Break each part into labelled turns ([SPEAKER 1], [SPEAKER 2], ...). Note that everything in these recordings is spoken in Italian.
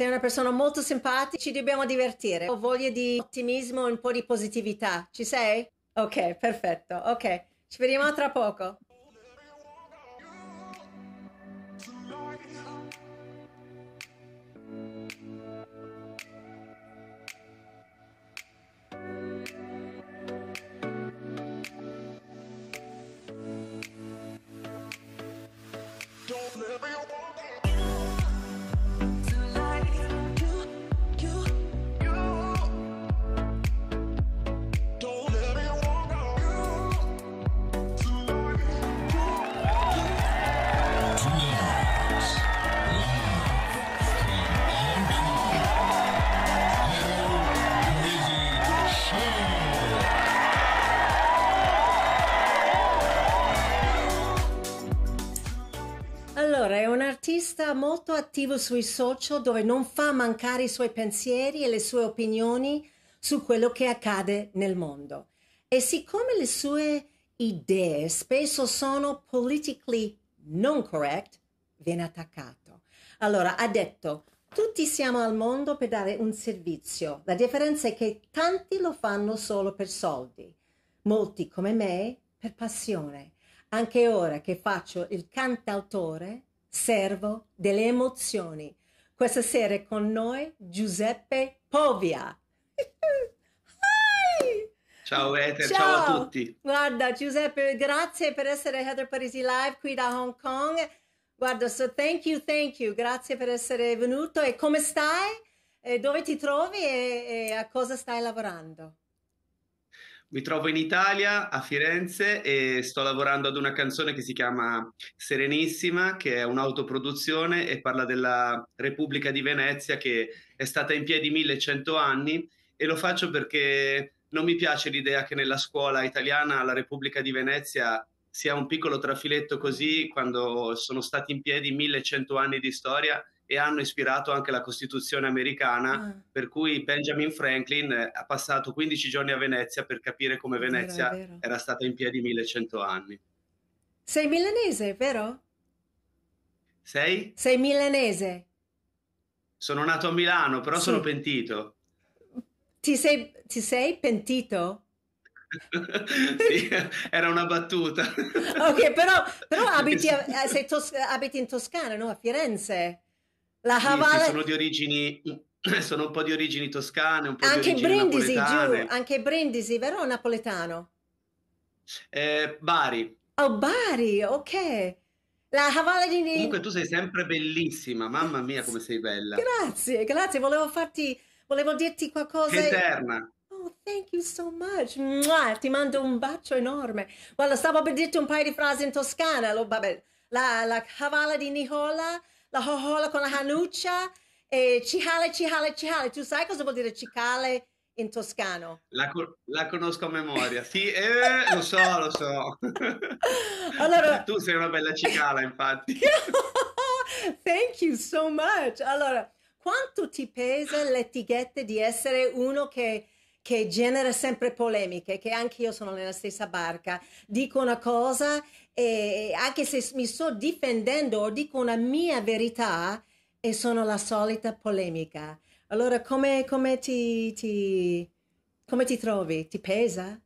[SPEAKER 1] sei una persona molto simpatica, ci dobbiamo divertire. Ho voglia di ottimismo e un po' di positività. Ci sei? Ok, perfetto. Ok, ci vediamo tra poco. Allora, è un artista molto attivo sui social dove non fa mancare i suoi pensieri e le sue opinioni su quello che accade nel mondo. E siccome le sue idee spesso sono politically non correct, viene attaccato. Allora, ha detto, tutti siamo al mondo per dare un servizio. La differenza è che tanti lo fanno solo per soldi, molti come me per passione. Anche ora che faccio il cantautore, servo delle emozioni. Questa sera è con noi Giuseppe Povia.
[SPEAKER 2] Ciao Ether, ciao. ciao. a tutti.
[SPEAKER 1] Guarda Giuseppe, grazie per essere Heather Parisi Live qui da Hong Kong. Guarda, so thank you, thank you, grazie per essere venuto. E come stai? E dove ti trovi e, e a cosa stai lavorando?
[SPEAKER 2] Mi trovo in Italia, a Firenze, e sto lavorando ad una canzone che si chiama Serenissima, che è un'autoproduzione e parla della Repubblica di Venezia che è stata in piedi 1100 anni e lo faccio perché non mi piace l'idea che nella scuola italiana la Repubblica di Venezia sia un piccolo trafiletto così quando sono stati in piedi 1100 anni di storia e hanno ispirato anche la Costituzione americana, ah. per cui Benjamin Franklin eh, ha passato 15 giorni a Venezia per capire come Venezia vero, vero. era stata in piedi 1100 anni.
[SPEAKER 1] Sei milanese, vero?
[SPEAKER 2] Sei?
[SPEAKER 1] Sei milanese.
[SPEAKER 2] Sono nato a Milano, però sì. sono pentito.
[SPEAKER 1] Ti sei, ti sei pentito?
[SPEAKER 2] sì, era una battuta.
[SPEAKER 1] ok, però, però abiti, a, eh, tos- abiti, in Toscana, no? A Firenze.
[SPEAKER 2] La Havala... Sì, sono di origini sono un po' di origini toscane, un po' anche di origini Brindisi,
[SPEAKER 1] napoletane. Giù, anche Brindisi, vero napoletano?
[SPEAKER 2] Eh, Bari.
[SPEAKER 1] Oh, Bari, ok. La Havala di...
[SPEAKER 2] Comunque tu sei sempre bellissima, mamma mia come sei bella.
[SPEAKER 1] Grazie, grazie, volevo farti, volevo dirti qualcosa.
[SPEAKER 2] Che eterna.
[SPEAKER 1] Oh, thank you so much. Mua, ti mando un bacio enorme. Guarda, stavo per dirti un paio di frasi in toscana. Lo, vabbè, la, la Havala di Nicola la hohola con la hanuccia e cihale, cihale, cihale. Tu sai cosa vuol dire cicale in toscano?
[SPEAKER 2] La, la conosco a memoria. Sì, eh, lo so, lo so.
[SPEAKER 1] Allora...
[SPEAKER 2] tu sei una bella cicala, infatti.
[SPEAKER 1] Thank you so much. Allora, quanto ti pesa l'etichetta di essere uno che che genera sempre polemiche, che anche io sono nella stessa barca, dico una cosa e anche se mi sto difendendo o dico una mia verità e sono la solita polemica. Allora come, come, ti, ti, come ti trovi? Ti pesa?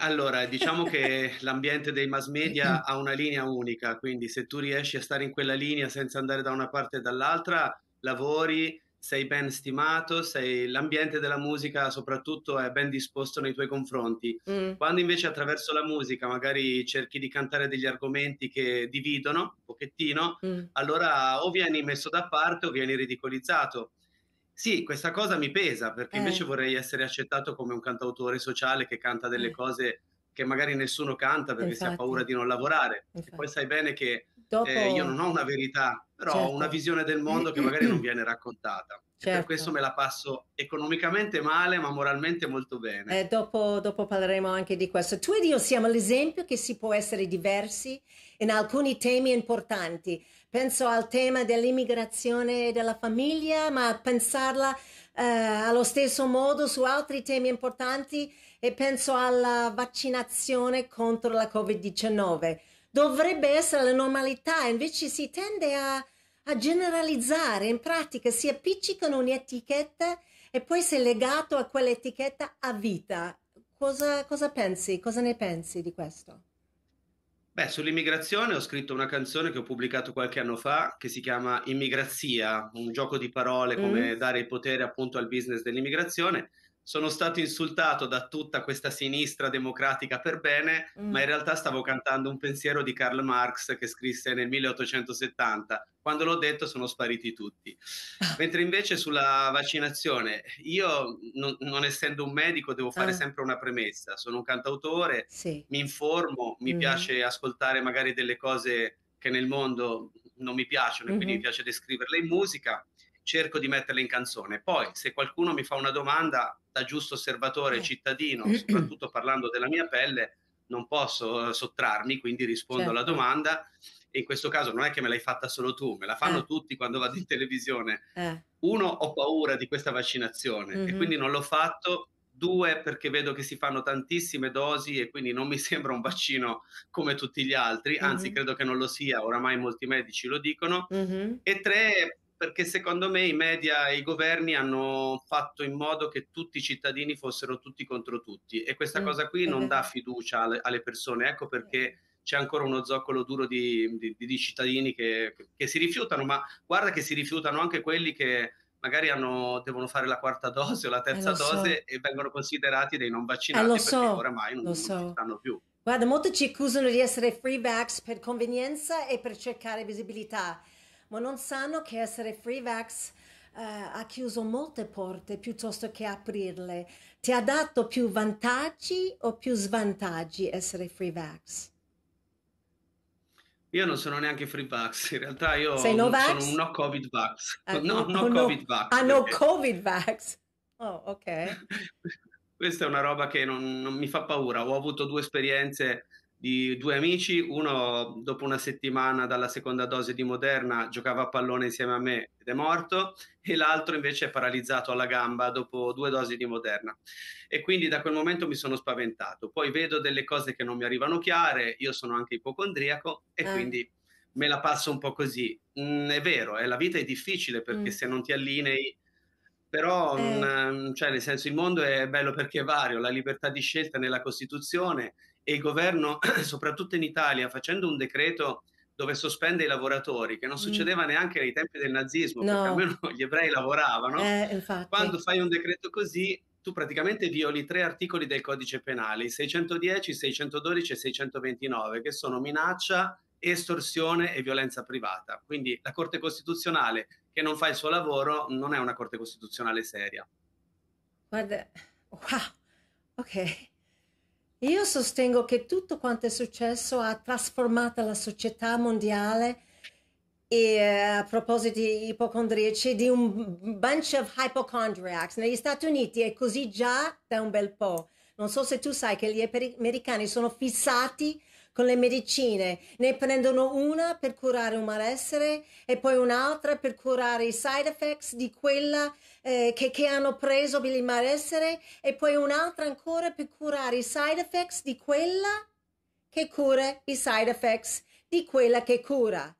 [SPEAKER 2] Allora, diciamo che l'ambiente dei mass media ha una linea unica, quindi se tu riesci a stare in quella linea senza andare da una parte e dall'altra, lavori sei ben stimato, sei... l'ambiente della musica soprattutto è ben disposto nei tuoi confronti. Mm. Quando invece attraverso la musica magari cerchi di cantare degli argomenti che dividono un pochettino, mm. allora o vieni messo da parte o vieni ridicolizzato. Sì, questa cosa mi pesa perché eh. invece vorrei essere accettato come un cantautore sociale che canta delle eh. cose che magari nessuno canta perché Infatti. si ha paura di non lavorare. poi sai bene che Dopo... eh, io non ho una verità, però certo. ho una visione del mondo che magari non viene raccontata. Certo. per questo me la passo economicamente male, ma moralmente molto bene.
[SPEAKER 1] Eh, dopo, dopo, parleremo anche di questo. Tu ed io siamo l'esempio che si può essere diversi in alcuni temi importanti. Penso al tema dell'immigrazione e della famiglia, ma pensarla eh, allo stesso modo su altri temi importanti e penso alla vaccinazione contro la Covid-19 dovrebbe essere la normalità, invece si tende a, a generalizzare, in pratica si appiccicano un'etichetta e poi sei legato a quell'etichetta a vita. Cosa, cosa pensi? Cosa ne pensi di questo?
[SPEAKER 2] Beh, sull'immigrazione ho scritto una canzone che ho pubblicato qualche anno fa che si chiama Immigrazia, un gioco di parole come
[SPEAKER 1] Mm?
[SPEAKER 2] dare il potere appunto al business dell'immigrazione. Sono stato insultato da tutta questa sinistra democratica per bene, ma
[SPEAKER 1] Mm.
[SPEAKER 2] in realtà stavo cantando un pensiero di Karl Marx che scrisse nel 1870. Quando l'ho detto sono spariti tutti. Mentre invece sulla vaccinazione, io non, non essendo un medico devo fare
[SPEAKER 1] Ah,
[SPEAKER 2] sempre una premessa. Sono un cantautore,
[SPEAKER 1] sì.
[SPEAKER 2] mi informo, mi
[SPEAKER 1] Mhm,
[SPEAKER 2] piace ascoltare magari delle cose che nel mondo non mi piacciono e quindi mi
[SPEAKER 1] mhm,
[SPEAKER 2] piace descriverle in musica, cerco di metterle in canzone. Poi, se qualcuno mi fa una domanda da giusto osservatore
[SPEAKER 1] eh.
[SPEAKER 2] cittadino, soprattutto parlando della mia pelle, non posso eh, sottrarmi, quindi rispondo alla
[SPEAKER 1] Certo.
[SPEAKER 2] domanda. E in questo caso non è che me l'hai fatta solo tu, me la
[SPEAKER 1] Eh,
[SPEAKER 2] fanno tutti quando vado in televisione.
[SPEAKER 1] eh.
[SPEAKER 2] Uno, ho paura di questa vaccinazione e
[SPEAKER 1] mhm,
[SPEAKER 2] quindi non l'ho fatto. Due, perché vedo che si fanno tantissime dosi e quindi non mi sembra un vaccino come tutti gli altri, anzi
[SPEAKER 1] mhm,
[SPEAKER 2] credo che non lo sia, oramai molti medici lo dicono.
[SPEAKER 1] mhm,
[SPEAKER 2] E tre, perché secondo me i media e i governi hanno fatto in modo che tutti i cittadini fossero tutti contro tutti e questa
[SPEAKER 1] mm,
[SPEAKER 2] cosa qui non dà fiducia alle, alle persone. Ecco perché c'è ancora uno zoccolo duro di, di- di cittadini che, che si rifiutano, ma guarda che si rifiutano anche quelli che magari hanno, devono fare la quarta dose o la
[SPEAKER 1] Eh,
[SPEAKER 2] terza
[SPEAKER 1] so,
[SPEAKER 2] dose e vengono considerati dei non
[SPEAKER 1] eh, lo
[SPEAKER 2] vaccinati perché
[SPEAKER 1] so,
[SPEAKER 2] oramai non,
[SPEAKER 1] lo
[SPEAKER 2] non
[SPEAKER 1] so.
[SPEAKER 2] stanno più.
[SPEAKER 1] Guarda, molti ci accusano di essere free vax per convenienza e per cercare visibilità, ma non sanno che essere free vax eh, ha chiuso molte porte piuttosto che aprirle. Ti ha dato più vantaggi o più svantaggi essere free vax?
[SPEAKER 2] Io non sono neanche free vax, in realtà io
[SPEAKER 1] no
[SPEAKER 2] sono un no covid vax,
[SPEAKER 1] Ah,
[SPEAKER 2] no,
[SPEAKER 1] no,
[SPEAKER 2] no covid vax
[SPEAKER 1] ah no, COVID vax. Oh, ok.
[SPEAKER 2] questa è una roba che non, non mi fa paura. Ho avuto due esperienze di due amici, uno dopo una settimana dalla seconda dose di Moderna giocava a pallone insieme a me ed è morto, e l'altro invece è paralizzato alla gamba dopo due dosi di Moderna. E quindi da quel momento mi sono spaventato. Poi vedo delle cose che non mi arrivano chiare, io sono anche ipocondriaco e
[SPEAKER 1] Ah,
[SPEAKER 2] quindi me la passo un po' così. Mm, è vero, eh, la vita è difficile perché
[SPEAKER 1] mm,
[SPEAKER 2] se non ti allinei, però,
[SPEAKER 1] eh,
[SPEAKER 2] mm, cioè, nel senso, il mondo è bello perché è vario, la libertà di scelta nella Costituzione e il governo, soprattutto in Italia, facendo un decreto dove sospende i lavoratori, che non
[SPEAKER 1] mm,
[SPEAKER 2] succedeva neanche ai tempi del nazismo, perché
[SPEAKER 1] no,
[SPEAKER 2] almeno gli ebrei lavoravano,
[SPEAKER 1] eh,
[SPEAKER 2] quando fai un decreto così, tu praticamente violi tre articoli del codice penale, i 610, 612 e 629, che sono minaccia, estorsione e violenza privata. Quindi la Corte Costituzionale che non fa il suo lavoro non è una Corte Costituzionale seria.
[SPEAKER 1] Guarda, wow, ok. Io sostengo che tutto quanto è successo ha trasformato la società mondiale e eh, a proposito di ipocondriaci, di un bunch of hypochondriacs. Negli Stati Uniti è così già da un bel po'. Non so se tu sai che gli americani sono fissati con le medicine, ne prendono una per curare un malessere e poi un'altra per curare i side effects di quella eh, che, che hanno preso per il malessere e poi un'altra ancora per curare i side effects di quella che cura i side effects di quella che cura.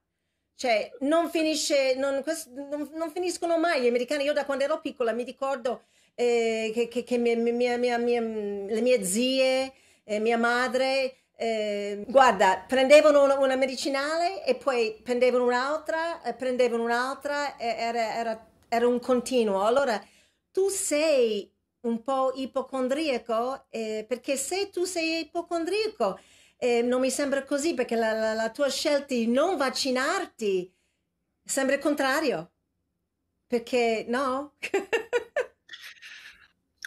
[SPEAKER 1] Cioè, non finisce, non, non- non finiscono mai gli americani. Io da quando ero piccola mi ricordo eh, che, che- che mia- mia- mia- le mie zie, eh, mia madre, eh, guarda, prendevano una, una medicinale e poi prendevano un'altra, eh, prendevano un'altra, e era, era- era un continuo. Allora, tu sei un po' ipocondriaco, eh, perché se tu sei ipocondriaco, eh, non mi sembra così perché la, la- la tua scelta di non vaccinarti sembra il contrario. Perché no?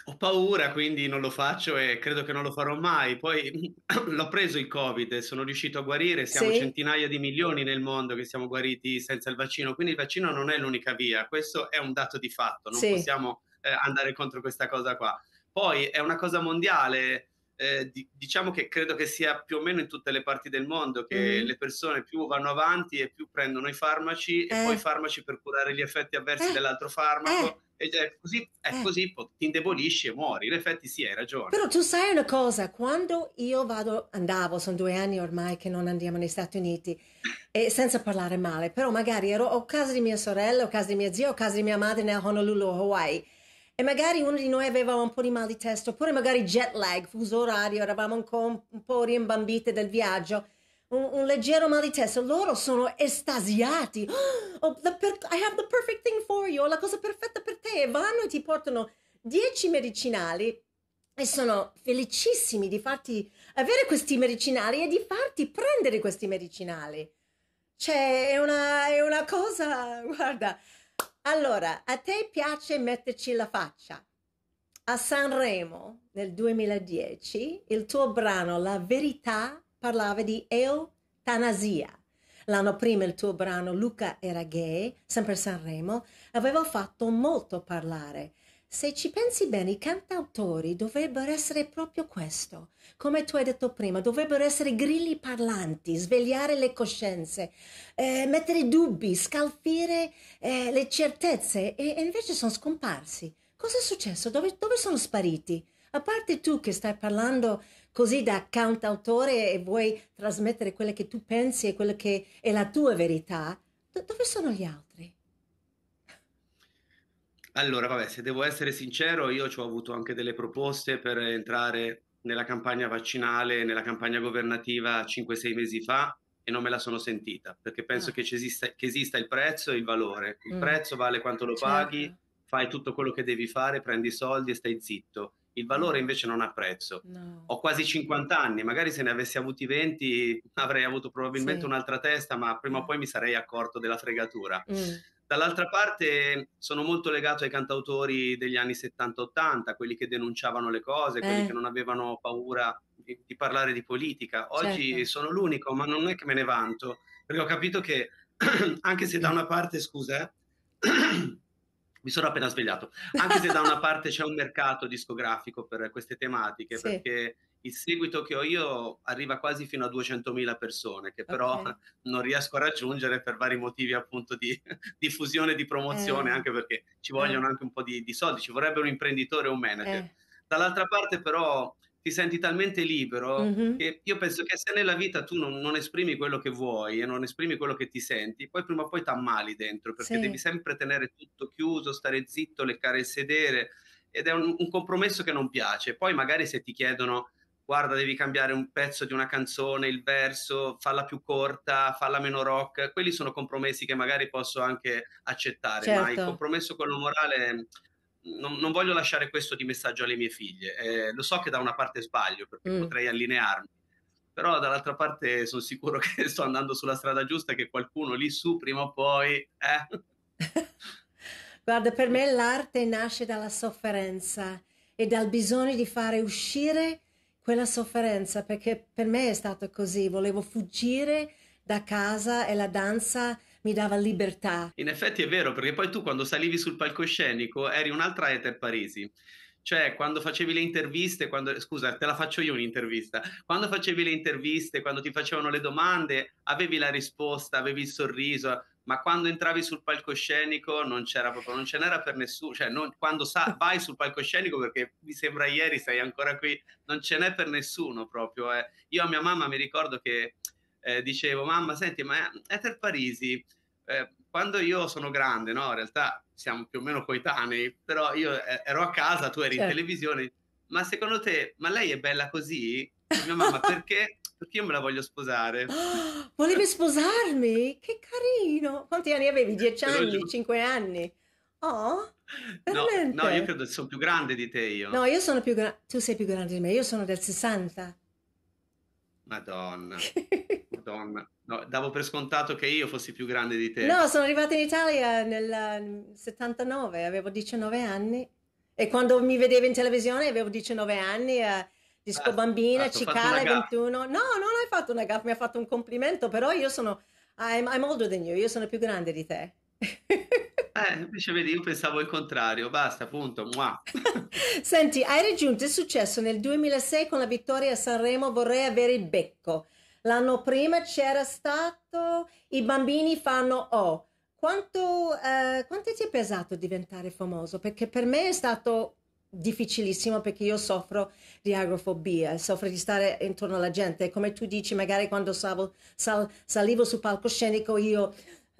[SPEAKER 2] Ho paura, quindi non lo faccio e credo che non lo farò mai. Poi l'ho preso il Covid e sono riuscito a guarire. Siamo
[SPEAKER 1] Sì,
[SPEAKER 2] centinaia di milioni nel mondo che siamo guariti senza il vaccino, quindi il vaccino non è l'unica via. Questo è un dato di fatto, non
[SPEAKER 1] sì,
[SPEAKER 2] possiamo eh, andare contro questa cosa qua. Poi è una cosa mondiale. Eh, di, diciamo che credo che sia più o meno in tutte le parti del mondo che mm. le persone più vanno avanti e più prendono i farmaci eh. e poi i farmaci per curare gli effetti avversi eh. dell'altro farmaco eh. e è così, è eh. così ti indebolisci e muori. In effetti sì, hai ragione.
[SPEAKER 1] Però tu sai una cosa, quando io vado, andavo, sono due anni ormai che non andiamo negli Stati Uniti, e senza parlare male, però magari ero a casa di mia sorella, o a casa di mia zia, o a casa di mia madre nel Honolulu, Hawaii e magari uno di noi aveva un po' di mal di testa, oppure magari jet lag, fuso orario, eravamo po', un po rimbambite del viaggio, un, un, leggero mal di testa, loro sono estasiati. Oh, per- I have the perfect thing for you, la cosa perfetta per te. E vanno e ti portano 10 medicinali e sono felicissimi di farti avere questi medicinali e di farti prendere questi medicinali. Cioè, è una, è una cosa, guarda, allora, a te piace metterci la faccia. A Sanremo nel 2010 il tuo brano La verità parlava di eutanasia. L'anno prima il tuo brano Luca era gay, sempre a Sanremo, aveva fatto molto parlare se ci pensi bene, i cantautori dovrebbero essere proprio questo. Come tu hai detto prima, dovrebbero essere grilli parlanti, svegliare le coscienze, eh, mettere dubbi, scalfire eh, le certezze e, e, invece sono scomparsi. Cosa è successo? Dove, dove, sono spariti? A parte tu che stai parlando così da cantautore e vuoi trasmettere quelle che tu pensi e quelle che è la tua verità, dove sono gli altri?
[SPEAKER 2] Allora, vabbè, se devo essere sincero, io ci ho avuto anche delle proposte per entrare nella campagna vaccinale, nella campagna governativa 5-6 mesi fa e non me la sono sentita, perché penso ah. che, esista, che, esista, il prezzo e il valore. Il mm. prezzo vale quanto lo certo. paghi, fai tutto quello che devi fare, prendi i soldi e stai zitto. Il valore invece non ha prezzo. No. Ho quasi 50 anni, magari se ne avessi avuti 20 avrei avuto probabilmente sì. un'altra testa, ma prima o poi mi sarei accorto della fregatura. Mm. Dall'altra parte sono molto legato ai cantautori degli anni 70-80, quelli che denunciavano le cose, eh. quelli che non avevano paura di, di parlare di politica. Oggi certo. sono l'unico, ma non è che me ne vanto, perché ho capito che anche se da una parte, scusa, eh, mi sono appena svegliato, anche se da una parte c'è un mercato discografico per queste tematiche, sì. perché il seguito che ho io arriva quasi fino a 200.000 persone, che però okay. non riesco a raggiungere per vari motivi appunto di diffusione, di promozione, eh. anche perché ci vogliono eh. anche un po' di, di, soldi, ci vorrebbe un imprenditore o un manager. Eh. Dall'altra parte però ti senti talmente libero mm-hmm. che io penso che se nella vita tu non, non, esprimi quello che vuoi e non esprimi quello che ti senti, poi prima o poi ti ammali dentro, perché sì. devi sempre tenere tutto chiuso, stare zitto, leccare il sedere, ed è un, un compromesso che non piace. Poi magari se ti chiedono guarda devi cambiare un pezzo di una canzone, il verso, falla più corta, falla meno rock, quelli sono compromessi che magari posso anche accettare, certo. ma il certo. compromesso quello morale non, non, voglio lasciare questo di messaggio alle mie figlie. Eh, lo so che da una parte sbaglio perché mm. potrei allinearmi, però dall'altra parte sono sicuro che sto andando sulla strada giusta, che qualcuno lì su prima o poi... Eh.
[SPEAKER 1] Guarda, per me l'arte nasce dalla sofferenza e dal bisogno di fare uscire quella sofferenza, perché per me è stato così, volevo fuggire da casa e la danza mi dava libertà.
[SPEAKER 2] In effetti è vero, perché poi tu quando salivi sul palcoscenico eri un'altra Ether Parisi. Cioè, quando facevi le interviste, quando, scusa, te la faccio io un'intervista. Quando facevi le interviste, quando ti facevano le domande, avevi la risposta, avevi il sorriso, ma quando entravi sul palcoscenico non c'era proprio, non ce n'era per nessuno, cioè non, quando sa, vai sul palcoscenico perché mi sembra ieri sei ancora qui, non ce n'è per nessuno proprio. Eh. Io a mia mamma mi ricordo che eh, dicevo, mamma senti, ma Ether Parisi, eh, quando io sono grande, no, in realtà siamo più o meno coetanei, però io eh, ero a casa, tu eri certo. in televisione, ma secondo te, ma lei è bella così? Mia mamma, perché? perché io me la voglio sposare.
[SPEAKER 1] Volevi sposarmi? Che carino! Quanti anni avevi? Dieci anni? Cinque anni? Oh,
[SPEAKER 2] no, no, io credo che sono più grande di te io.
[SPEAKER 1] No, io sono più grande, tu sei più grande di me, io sono del 60.
[SPEAKER 2] Madonna, Madonna. No, davo per scontato che io fossi più grande di te.
[SPEAKER 1] No, sono arrivata in Italia nel 79, avevo 19 anni. E quando mi vedevi in televisione avevo 19 anni. Eh, Disco ah, bambina, Cicale 21. No, non hai fatto una gaffa, mi ha fatto un complimento, però io sono I'm, I'm older than you, io sono più grande di te.
[SPEAKER 2] Eh, invece vedi, io pensavo il contrario, basta, punto.
[SPEAKER 1] Senti, hai raggiunto il successo nel 2006 con la vittoria a Sanremo, vorrei avere il becco. L'anno prima c'era stato I bambini fanno O. Quanto, eh, quanto ti è pesato diventare famoso? Perché per me è stato difficilissimo perché io soffro di agrofobia, soffro di stare intorno alla gente. Come tu dici, magari quando sal, sal, salivo sul palcoscenico io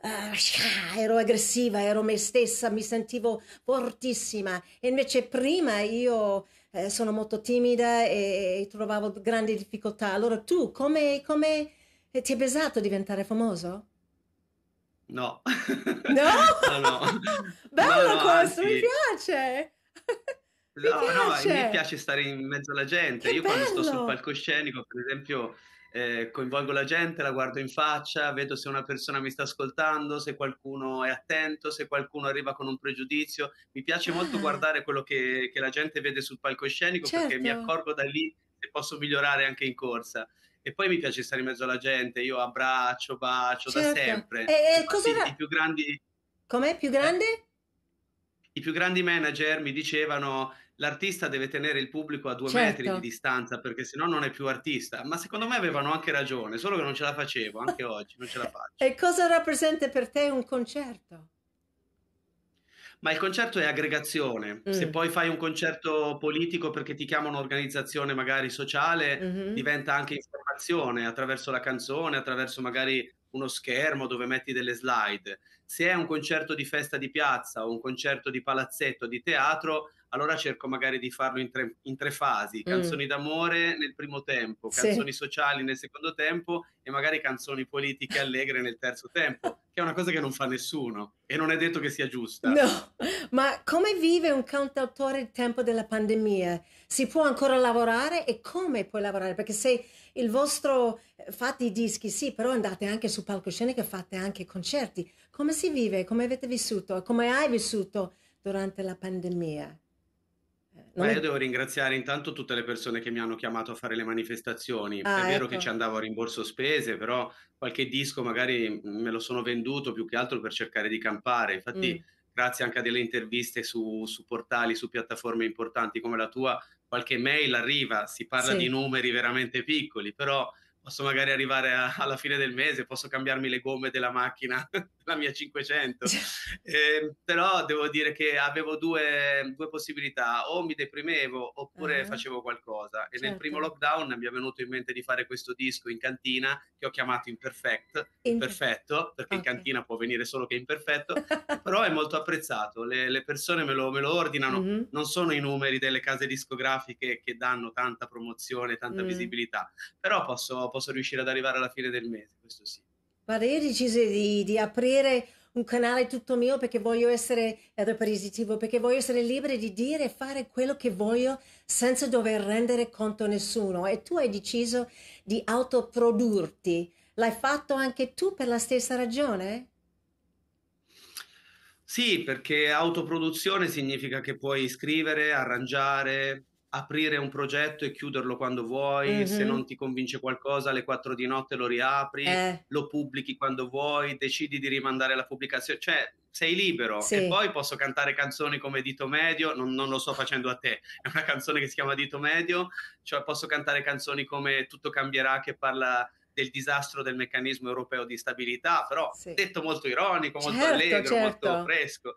[SPEAKER 1] uh, ero aggressiva, ero me stessa, mi sentivo fortissima. Invece prima io eh, sono molto timida e, e, trovavo grandi difficoltà. Allora tu, come, come ti è pesato diventare famoso?
[SPEAKER 2] No.
[SPEAKER 1] No?
[SPEAKER 2] no, no.
[SPEAKER 1] Bello
[SPEAKER 2] no,
[SPEAKER 1] questo,
[SPEAKER 2] anzi...
[SPEAKER 1] mi piace. mi
[SPEAKER 2] no,
[SPEAKER 1] piace.
[SPEAKER 2] no, me piace stare in mezzo alla gente.
[SPEAKER 1] Che
[SPEAKER 2] Io quando sto sul
[SPEAKER 1] bello.
[SPEAKER 2] palcoscenico, per esempio, eh, coinvolgo la gente, la guardo in faccia, vedo se una persona mi sta ascoltando, se qualcuno è attento, se qualcuno arriva con un pregiudizio. Mi piace molto
[SPEAKER 1] Ah,
[SPEAKER 2] guardare quello che, che la gente vede sul palcoscenico perché mi
[SPEAKER 1] certo,
[SPEAKER 2] accorgo da lì se posso migliorare anche in corsa. E poi mi piace stare in mezzo alla gente, io abbraccio, bacio da
[SPEAKER 1] certo. E,
[SPEAKER 2] sempre.
[SPEAKER 1] e cosa
[SPEAKER 2] Infatti i più grandi,
[SPEAKER 1] Com'è più
[SPEAKER 2] eh,
[SPEAKER 1] grande?
[SPEAKER 2] i più grandi manager mi dicevano l'artista deve tenere il pubblico a due metri di
[SPEAKER 1] Certo.
[SPEAKER 2] distanza perché sennò non è più artista. Ma secondo me avevano anche ragione, solo che non ce la facevo, anche oggi non ce la faccio.
[SPEAKER 1] E cosa rappresenta per te un concerto?
[SPEAKER 2] Ma il concerto è aggregazione. Se
[SPEAKER 1] Mm,
[SPEAKER 2] poi fai un concerto politico perché ti chiama un'organizzazione magari sociale,
[SPEAKER 1] mhm,
[SPEAKER 2] diventa anche informazione attraverso la canzone, attraverso magari uno schermo dove metti delle slide. Se è un concerto di festa di piazza o un concerto di palazzetto, di teatro, allora cerco magari di farlo in tre, in tre fasi,
[SPEAKER 1] mm.
[SPEAKER 2] canzoni d'amore nel primo tempo,
[SPEAKER 1] Sì.
[SPEAKER 2] canzoni sociali nel secondo tempo e magari canzoni politiche allegre nel terzo tempo, che è una cosa che non fa nessuno e non è detto che sia giusta.
[SPEAKER 1] No, ma come vive un cantautore il tempo della pandemia? Si può ancora lavorare e come puoi lavorare? Perché se il vostro eh, fate i dischi, sì, però andate anche su palcoscenico e fate anche concerti. Come si vive? Come avete vissuto? Come hai vissuto durante la pandemia? Non
[SPEAKER 2] io
[SPEAKER 1] è...
[SPEAKER 2] devo ringraziare intanto tutte le persone che mi hanno chiamato a fare le manifestazioni. È
[SPEAKER 1] Ah,
[SPEAKER 2] vero che ci
[SPEAKER 1] ecco.
[SPEAKER 2] andavo a rimborso spese, però qualche disco magari me lo sono venduto più che altro per cercare di campare. Infatti,
[SPEAKER 1] Mm,
[SPEAKER 2] grazie anche a delle interviste su, su portali, su piattaforme importanti come la tua, qualche mail arriva, si parla di
[SPEAKER 1] sì,
[SPEAKER 2] numeri veramente piccoli, però posso magari arrivare a- alla fine del mese, posso cambiarmi le gomme della macchina, la mia 500. Eh, però devo dire che avevo due, due possibilità, o mi deprimevo oppure
[SPEAKER 1] Ah,
[SPEAKER 2] facevo qualcosa. E nel primo
[SPEAKER 1] certo.
[SPEAKER 2] lockdown mi è venuto in mente di fare questo disco in cantina che ho chiamato Imperfect, imperfetto, perché in
[SPEAKER 1] Ok.
[SPEAKER 2] cantina può venire solo che imperfetto, però è molto apprezzato. Le, le persone me lo, me lo ordinano,
[SPEAKER 1] Mhm,
[SPEAKER 2] non sono i numeri delle case discografiche che danno tanta promozione, tanta
[SPEAKER 1] mm.
[SPEAKER 2] visibilità, però posso, posso riuscire ad arrivare alla fine del mese, questo sì.
[SPEAKER 1] Guarda, io ho deciso di, di aprire un canale tutto mio perché voglio essere positivo, perché voglio essere libera di dire e fare quello che voglio senza dover rendere conto a nessuno. E tu hai deciso di autoprodurti. L'hai fatto anche tu per la stessa ragione?
[SPEAKER 2] Sì, perché autoproduzione significa che puoi scrivere, arrangiare, aprire un progetto e chiuderlo quando vuoi, se
[SPEAKER 1] Mhm.
[SPEAKER 2] non ti convince qualcosa alle 4 di notte lo riapri,
[SPEAKER 1] Eh,
[SPEAKER 2] lo pubblichi quando vuoi, decidi di rimandare la pubblicazione, cioè sei libero e
[SPEAKER 1] sì,
[SPEAKER 2] poi posso cantare canzoni come Dito Medio, non, non lo sto facendo a te, è una canzone che si chiama Dito Medio, cioè posso cantare canzoni come Tutto cambierà che parla del disastro del meccanismo europeo di stabilità, però
[SPEAKER 1] sì.
[SPEAKER 2] detto molto ironico, molto
[SPEAKER 1] Certo,
[SPEAKER 2] allegro, molto
[SPEAKER 1] certo.
[SPEAKER 2] fresco.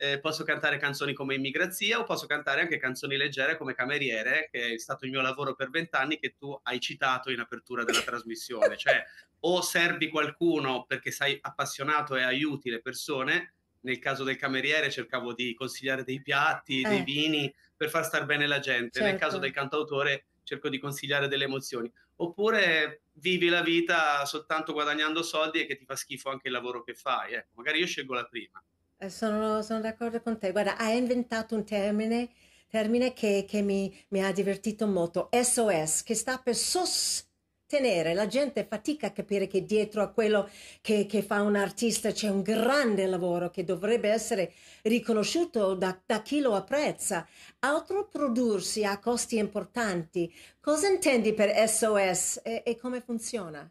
[SPEAKER 2] Eh, posso cantare canzoni come Immigrazia o posso cantare anche canzoni leggere come Cameriere, che è stato il mio lavoro per vent'anni che tu hai citato in apertura della trasmissione. Cioè, o servi qualcuno perché sei appassionato e aiuti le persone. Nel caso del cameriere cercavo di consigliare dei piatti, dei
[SPEAKER 1] Eh,
[SPEAKER 2] vini per far star bene la gente. Nel caso del
[SPEAKER 1] certo.
[SPEAKER 2] cantautore cerco di consigliare delle emozioni. Oppure vivi la vita soltanto guadagnando soldi e che ti fa schifo anche il lavoro che fai. Ecco, magari io scelgo la prima.
[SPEAKER 1] Eh, Sono, sono d'accordo con te. Guarda, hai inventato un termine, termine che, che mi, mi ha divertito molto, SOS, che sta per sostenere. La gente fatica a capire che dietro a quello che, che fa un artista c'è un grande lavoro che dovrebbe essere riconosciuto da, da chi lo apprezza. Autoprodursi a costi importanti. Cosa intendi per SOS e, e come funziona?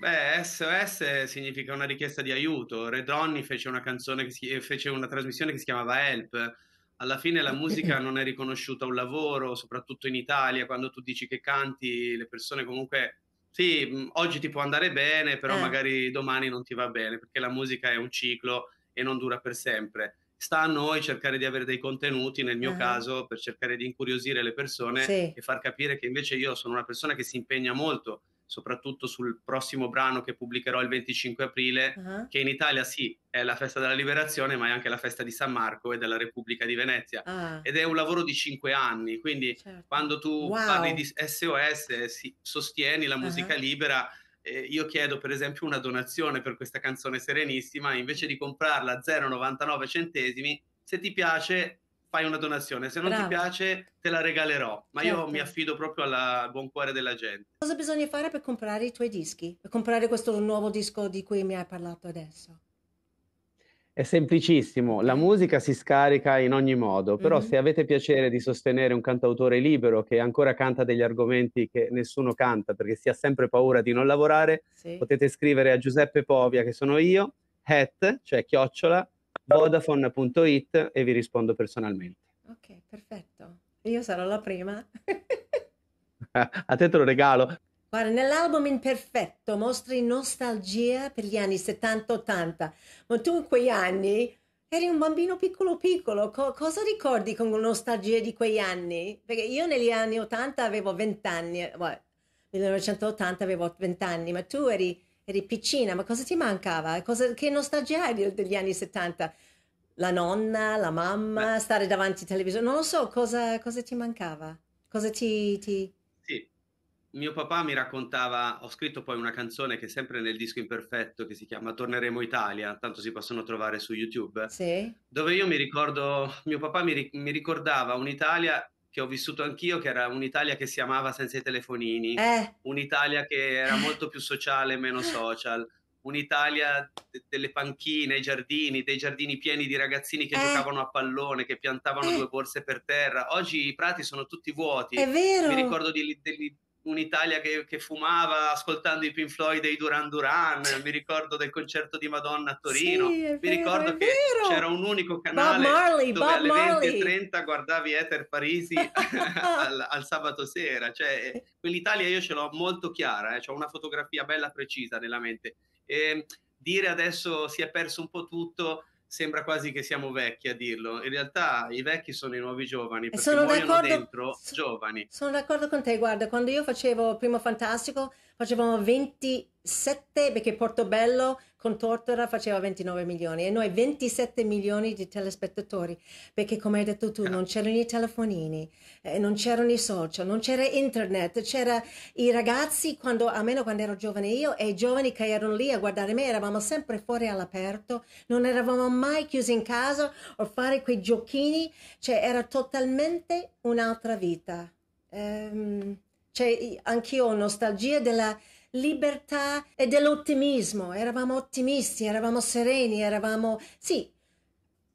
[SPEAKER 2] Beh, SOS significa una richiesta di aiuto. Red Ronnie fece una canzone che si, fece una trasmissione che si chiamava Help. Alla fine la musica non è riconosciuta un lavoro, soprattutto in Italia, quando tu dici che canti, le persone comunque sì, oggi ti può andare bene, però
[SPEAKER 1] Eh.
[SPEAKER 2] magari domani non ti va bene, perché la musica è un ciclo e non dura per sempre. Sta a noi cercare di avere dei contenuti, nel mio
[SPEAKER 1] Ah.
[SPEAKER 2] caso, per cercare di incuriosire le persone
[SPEAKER 1] Sì.
[SPEAKER 2] e far capire che invece io sono una persona che si impegna molto, soprattutto sul prossimo brano che pubblicherò il 25 aprile,
[SPEAKER 1] Ah.
[SPEAKER 2] che in Italia sì, è la festa della liberazione, ma è anche la festa di San Marco e della Repubblica di Venezia.
[SPEAKER 1] Ah,
[SPEAKER 2] Ed è un lavoro di cinque anni, quindi
[SPEAKER 1] certo.
[SPEAKER 2] quando tu
[SPEAKER 1] Wow.
[SPEAKER 2] parli di SOS, si- sostieni la musica
[SPEAKER 1] Ah.
[SPEAKER 2] libera, eh, io chiedo per esempio una donazione per questa canzone serenissima, invece di comprarla a 0,99 centesimi, se ti piace fai una donazione, se non
[SPEAKER 1] Bravo.
[SPEAKER 2] ti piace te la regalerò, ma io
[SPEAKER 1] Certo.
[SPEAKER 2] mi affido proprio al buon cuore della gente.
[SPEAKER 1] Cosa bisogna fare per comprare i tuoi dischi? Per comprare questo nuovo disco di cui mi hai parlato adesso?
[SPEAKER 3] È semplicissimo, la musica si scarica in ogni modo, però
[SPEAKER 1] Mhm.
[SPEAKER 3] se avete piacere di sostenere un cantautore libero che ancora canta degli argomenti che nessuno canta perché si ha sempre paura di non lavorare,
[SPEAKER 1] Sì.
[SPEAKER 3] potete scrivere a Giuseppe Povia, che sono io, at, cioè chiocciola, vodafone.it e vi rispondo personalmente.
[SPEAKER 1] Ok, perfetto. Io sarò la prima.
[SPEAKER 3] A te te lo regalo.
[SPEAKER 1] Guarda, nell'album Imperfetto mostri nostalgia per gli anni 70-80, ma tu in quei anni eri un bambino piccolo piccolo, Co- cosa ricordi con nostalgia di quei anni? Perché io negli anni 80 avevo 20 anni, well, 1980 avevo 20 anni, ma tu eri, eri piccina, ma cosa ti mancava? Cosa- che nostalgia hai de- degli anni 70? La nonna, la mamma, stare davanti al televisore, non lo so, cosa, cosa ti mancava? Cosa ti... ti...
[SPEAKER 2] Sì, mio papà mi raccontava, ho scritto poi una canzone che è sempre nel disco imperfetto che si chiama Torneremo Italia, tanto si possono trovare su YouTube.
[SPEAKER 1] Sì?
[SPEAKER 2] dove io mi ricordo, mio papà mi, mi ricordava un'Italia che ho vissuto anch'io, che era un'Italia che si amava senza i telefonini,
[SPEAKER 1] Eh,
[SPEAKER 2] un'Italia che era molto più sociale e meno social, un'Italia de- delle panchine, i giardini, dei giardini pieni di ragazzini che
[SPEAKER 1] Eh.
[SPEAKER 2] giocavano a pallone, che piantavano
[SPEAKER 1] Eh.
[SPEAKER 2] due borse per terra. Oggi i prati sono tutti vuoti.
[SPEAKER 1] è vero.
[SPEAKER 2] Mi ricordo di, di- un'Italia che, che fumava ascoltando i Pink Floyd e i Duran Duran, mi ricordo del concerto di Madonna a Torino,
[SPEAKER 1] Sì, è
[SPEAKER 2] mi
[SPEAKER 1] vero,
[SPEAKER 2] ricordo che
[SPEAKER 1] vero.
[SPEAKER 2] c'era un unico canale
[SPEAKER 1] Marley,
[SPEAKER 2] dove
[SPEAKER 1] Bob
[SPEAKER 2] alle
[SPEAKER 1] Marley.
[SPEAKER 2] 20.30 guardavi Ether Parisi al, al sabato sera, cioè quell'Italia io ce l'ho molto chiara, eh, ho una fotografia bella precisa nella mente. E dire adesso si è perso un po' tutto sembra quasi che siamo vecchi a dirlo. In realtà i vecchi sono i nuovi giovani, perché
[SPEAKER 1] sono
[SPEAKER 2] muoiono dentro
[SPEAKER 1] so-
[SPEAKER 2] giovani.
[SPEAKER 1] Sono d'accordo con te, guarda, quando io facevo Primo Fantastico facevamo 27 perché Portobello con Tortora faceva 29 milioni e noi 27 milioni di telespettatori perché come hai detto tu non c'erano i telefonini, eh, non c'erano i social, non c'era internet, c'era i ragazzi quando, almeno quando ero giovane io e i giovani che erano lì a guardare me eravamo sempre fuori all'aperto, non eravamo mai chiusi in casa o fare quei giochini, cioè era totalmente un'altra vita. Ehm, cioè, anch'io ho nostalgia della libertà e dell'ottimismo. Eravamo ottimisti, eravamo sereni, eravamo... Sì,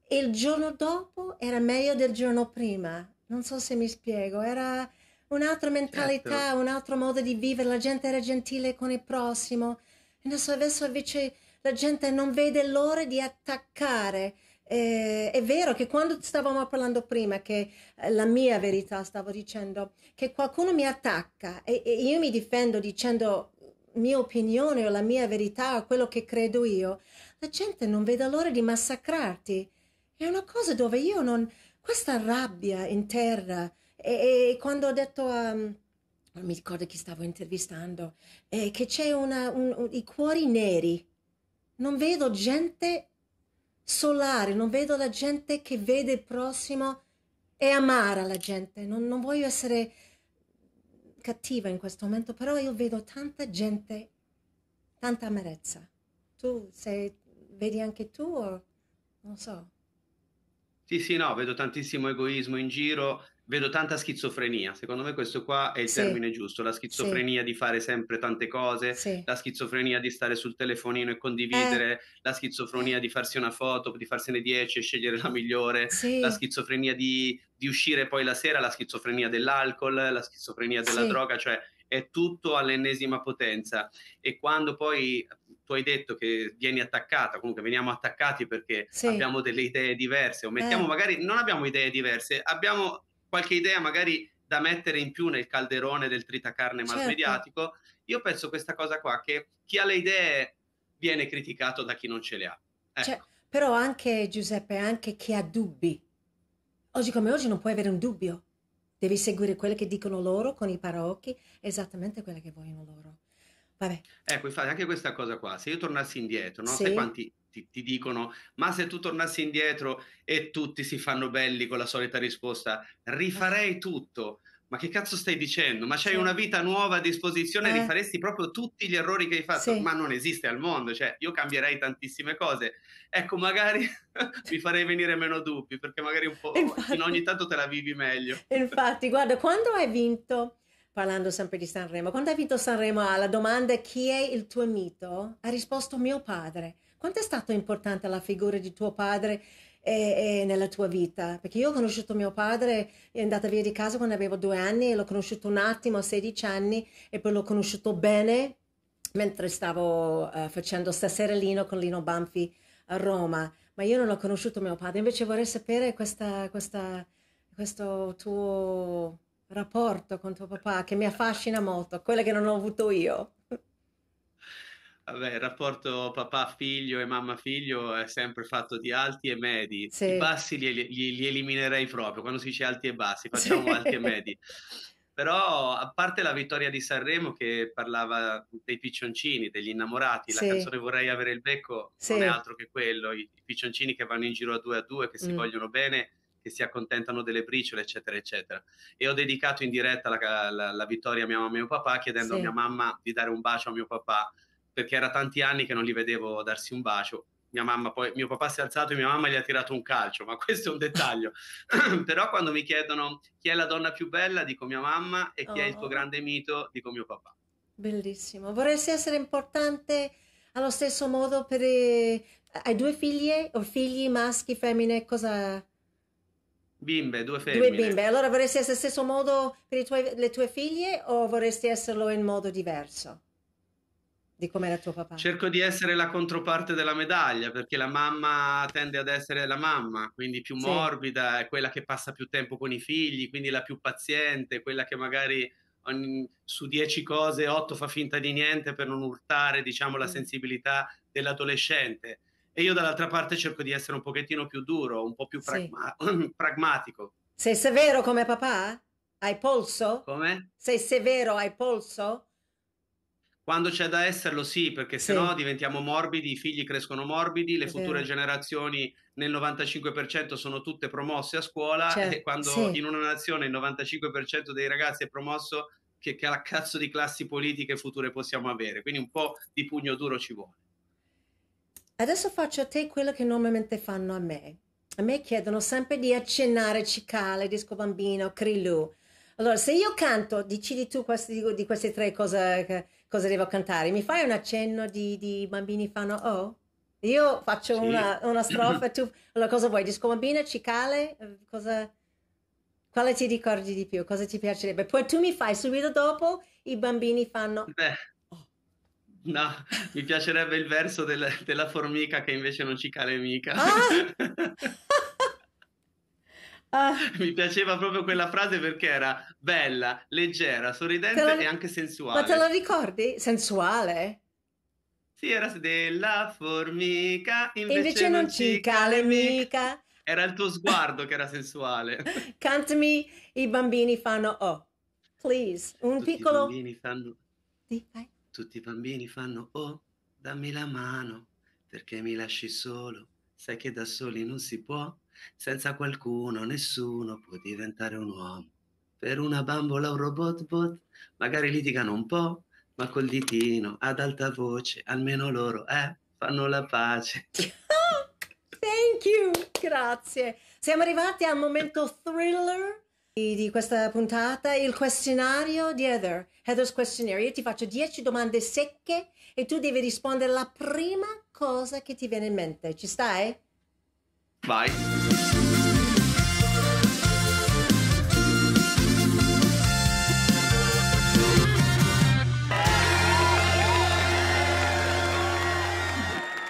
[SPEAKER 1] il giorno dopo era meglio del giorno prima. Non so se mi spiego, era un'altra mentalità,
[SPEAKER 2] Certo.
[SPEAKER 1] un altro modo di vivere. La gente era gentile con il prossimo. Adesso, adesso invece la gente non vede l'ora di attaccare. Eh, è vero che quando stavamo parlando prima, che eh, la mia verità stavo dicendo, che qualcuno mi attacca e, e io mi difendo dicendo mia opinione o la mia verità o quello che credo io, la gente non vede l'ora di massacrarti. È una cosa dove io non... questa rabbia in terra e, e quando ho detto a... non mi ricordo chi stavo intervistando, eh, che c'è una, un- un- i cuori neri. Non vedo gente solare, non vedo la gente che vede il prossimo e amara la gente. Non, non voglio essere cattiva in questo momento, però io vedo tanta gente, tanta amarezza. Tu sei, vedi anche tu o non so.
[SPEAKER 2] Sì, sì, no, vedo tantissimo egoismo in giro, vedo tanta schizofrenia. Secondo me questo qua è il
[SPEAKER 1] Sì.
[SPEAKER 2] termine giusto, la schizofrenia di fare sempre tante cose,
[SPEAKER 1] Sì.
[SPEAKER 2] la schizofrenia di stare sul telefonino e condividere, la schizofrenia di farsi una foto, di farsene 10 e scegliere la migliore,
[SPEAKER 1] Sì.
[SPEAKER 2] la schizofrenia di, di uscire poi la sera, la schizofrenia dell'alcol, la schizofrenia della
[SPEAKER 1] Sì.
[SPEAKER 2] droga, cioè è tutto all'ennesima potenza e quando poi tu hai detto che vieni attaccata, comunque veniamo attaccati perché sì. abbiamo delle idee diverse o mettiamo eh. magari, non abbiamo idee diverse, abbiamo qualche idea magari da mettere in più nel calderone del tritacarne certo. mediatico, io penso questa cosa qua, che chi ha le idee viene criticato da chi non ce le ha.
[SPEAKER 1] Ecco. Cioè, però anche Giuseppe, anche chi ha dubbi, oggi come oggi non puoi avere un dubbio, devi seguire quelle che dicono loro con i parocchi, esattamente quelle che vogliono loro. Vabbè.
[SPEAKER 2] Ecco, infatti anche questa cosa qua, se io tornassi indietro, no? Sì. sai quanti ti, ti, dicono, ma se tu tornassi indietro e tutti si fanno belli con la solita risposta, rifarei tutto. Ma che cazzo stai dicendo? Ma c'hai sì. una vita nuova a disposizione, eh. rifaresti proprio tutti gli errori che hai fatto? Sì. Ma non esiste al mondo, cioè io cambierei tantissime cose. Ecco, magari mi farei venire meno dubbi, perché magari un po' Infatti. ogni tanto te la vivi meglio.
[SPEAKER 1] Infatti, guarda, quando hai vinto parlando sempre di Sanremo, quando hai vinto Sanremo alla domanda chi è il tuo mito, ha risposto mio padre. Quanto è stato importante la figura di tuo padre e, e nella tua vita? Perché io ho conosciuto mio padre, è andata via di casa quando avevo due anni, l'ho conosciuto un attimo a 16 anni e poi l'ho conosciuto bene mentre stavo uh, facendo stasera Lino con Lino Banfi a Roma. Ma io non ho conosciuto mio padre, invece vorrei sapere questa, questa, questo tuo rapporto con tuo papà che mi affascina molto, quello che non ho avuto io.
[SPEAKER 2] Vabbè, il rapporto papà-figlio e mamma-figlio è sempre fatto di alti e medi. Sì. I bassi li, li, li, eliminerei proprio. Quando si dice alti e bassi, facciamo sì. alti e medi. Però, a parte la vittoria di Sanremo che parlava dei piccioncini, degli innamorati, sì. la canzone Vorrei avere il becco non è altro che quello. I, i piccioncini che vanno in giro a due a due, che si mm. vogliono bene che si accontentano delle briciole, eccetera, eccetera. E ho dedicato in diretta la, la, la vittoria a mia mamma e mio papà, chiedendo sì. a mia mamma di dare un bacio a mio papà, perché era tanti anni che non li vedevo darsi un bacio. Mia mamma poi, mio papà si è alzato e mia mamma gli ha tirato un calcio, ma questo è un dettaglio. Però quando mi chiedono chi è la donna più bella, dico mia mamma, e chi oh. è il tuo oh. grande mito, dico mio papà.
[SPEAKER 1] Bellissimo. Vorresti essere importante allo stesso modo per... Hai due figlie o figli maschi, femmine? Cosa
[SPEAKER 2] Bimbe, due femmine.
[SPEAKER 1] Due bimbe. Allora vorresti essere stesso modo per tuoi, le tue figlie o vorresti esserlo in modo diverso? Di come era tuo papà?
[SPEAKER 2] Cerco di essere la controparte della medaglia perché la mamma tende ad essere la mamma, quindi più sì. morbida, è quella che passa più tempo con i figli, quindi la più paziente, quella che magari ogni, su dieci cose otto fa finta di niente per non urtare, diciamo, la mm. sensibilità dell'adolescente e io dall'altra parte cerco di essere un pochettino più duro, un po' più pragma- sì. pragmatico.
[SPEAKER 1] Sei severo come papà? Hai polso?
[SPEAKER 2] Come?
[SPEAKER 1] Sei severo, hai polso?
[SPEAKER 2] Quando c'è da esserlo sì, perché sì. se no diventiamo morbidi, i figli crescono morbidi, le È future vero. generazioni nel 95% sono tutte promosse a scuola certo. e quando sì. in una nazione il 95% dei ragazzi è promosso, che, che cazzo di classi politiche future possiamo avere? Quindi un po' di pugno duro ci vuole.
[SPEAKER 1] Adesso faccio a te quello che normalmente fanno a me. A me chiedono sempre di accennare cicale, disco bambino, Crilu. Allora, se io canto, decidi tu questi, di queste tre cosa, cosa devo cantare. Mi fai un accenno di, di bambini fanno oh? Io faccio sì. una, una, strofa, tu... Allora, cosa vuoi? Disco bambino, cicale? Cosa... Quale ti ricordi di più? Cosa ti piacerebbe? Poi tu mi fai subito dopo, i bambini fanno...
[SPEAKER 2] Beh No, mi piacerebbe il verso del, della formica che invece non ci cale mica. Ah! ah. Mi piaceva proprio quella frase perché era bella, leggera, sorridente lo... e anche sensuale.
[SPEAKER 1] Ma te lo ricordi? Sensuale?
[SPEAKER 2] Sì, era della formica, invece,
[SPEAKER 1] invece non, non ci cale mica.
[SPEAKER 2] Era il tuo sguardo che era sensuale.
[SPEAKER 1] Cantami, i bambini fanno oh, please, un
[SPEAKER 2] Tutti
[SPEAKER 1] piccolo...
[SPEAKER 2] I bambini fanno...
[SPEAKER 1] Sì, vai.
[SPEAKER 2] Tutti i bambini fanno oh, dammi la mano, perché mi lasci solo, sai che da soli non si può, senza qualcuno nessuno può diventare un uomo. Per una bambola un robot bot, magari litigano un po', ma col ditino ad alta voce, almeno loro, eh, fanno la pace.
[SPEAKER 1] Thank you, grazie. Siamo arrivati al momento thriller di questa puntata, il questionario di Heather, Heather's Questionnaire. Io ti faccio 10 domande secche e tu devi rispondere la prima cosa che ti viene in mente. Ci stai?
[SPEAKER 2] Vai.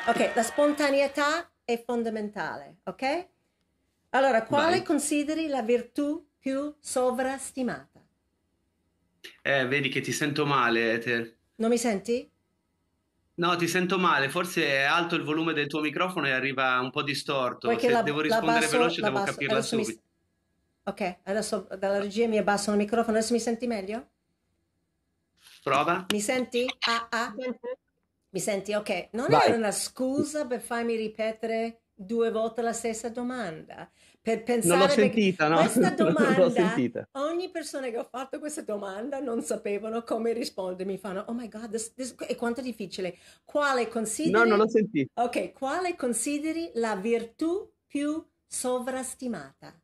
[SPEAKER 1] Ok, la spontaneità è fondamentale, ok? Allora, quale
[SPEAKER 4] Vai.
[SPEAKER 1] consideri la virtù più sovrastimata?
[SPEAKER 4] Eh, vedi che ti sento male, Ether.
[SPEAKER 1] Non mi senti?
[SPEAKER 4] No, ti sento male, forse è alto il volume del tuo microfono e arriva un po' distorto.
[SPEAKER 1] Che
[SPEAKER 4] Se
[SPEAKER 1] la,
[SPEAKER 4] devo rispondere
[SPEAKER 1] abbasso-
[SPEAKER 4] veloce, devo
[SPEAKER 1] abbasso-
[SPEAKER 4] capirla
[SPEAKER 1] adesso mi-
[SPEAKER 4] subito.
[SPEAKER 1] Ok, adesso dalla regia mi abbasso il microfono, adesso mi senti meglio?
[SPEAKER 4] Prova?
[SPEAKER 1] Mi senti? Ah, ah. Mi senti? Ok, non
[SPEAKER 2] Vai.
[SPEAKER 1] era una scusa per farmi ripetere due volte la stessa domanda, per pensare
[SPEAKER 2] Non l'ho sentita, no?
[SPEAKER 1] questa
[SPEAKER 2] Non l'ho
[SPEAKER 1] domanda,
[SPEAKER 2] sentita.
[SPEAKER 1] ogni persona che ha fatto questa domanda non sapevano come rispondere, mi fanno, oh my god, this- this- è quanto difficile. Quale consideri?
[SPEAKER 2] No, non l'ho sentita.
[SPEAKER 1] Ok, quale consideri la virtù più sovrastimata?